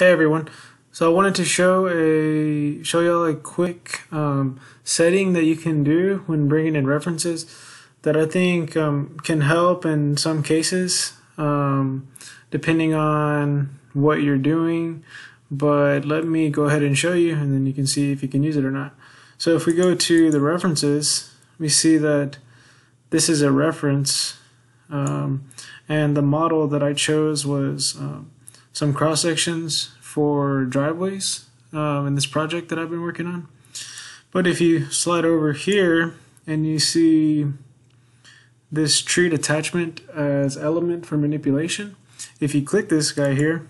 Hey everyone. So I wanted to show a show y'all a quick um, setting that you can do when bringing in references that I think um, can help in some cases um, depending on what you're doing. But let me go ahead and show you and then you can see if you can use it or not. So if we go to the references, we see that this is a reference um, and the model that I chose was um, some cross sections for driveways um, in this project that I've been working on. But if you slide over here and you see this treat attachment as element for manipulation, if you click this guy here,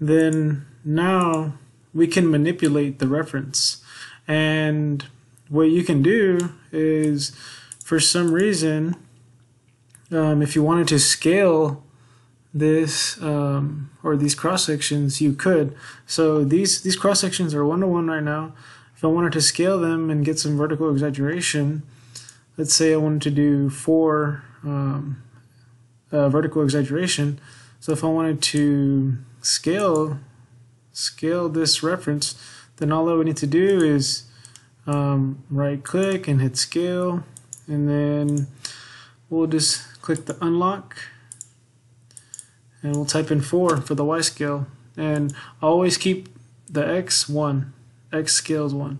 then now we can manipulate the reference. And what you can do is, for some reason, um, if you wanted to scale this um, or these cross sections, you could. So these these cross sections are one to one right now. If I wanted to scale them and get some vertical exaggeration, let's say I wanted to do four um, uh, vertical exaggeration. So if I wanted to scale scale this reference, then all I would need to do is um, right click and hit scale, and then we'll just click the unlock and we'll type in 4 for the y scale. And always keep the x 1 x scales 1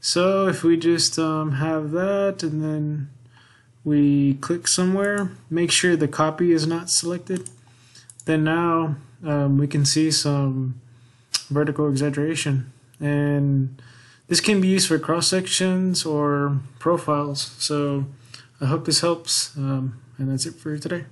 so if we just um, have that and then we click somewhere make sure the copy is not selected then now um, we can see some vertical exaggeration. And this can be used for cross sections or profiles. So I hope this helps. Um, and that's it for today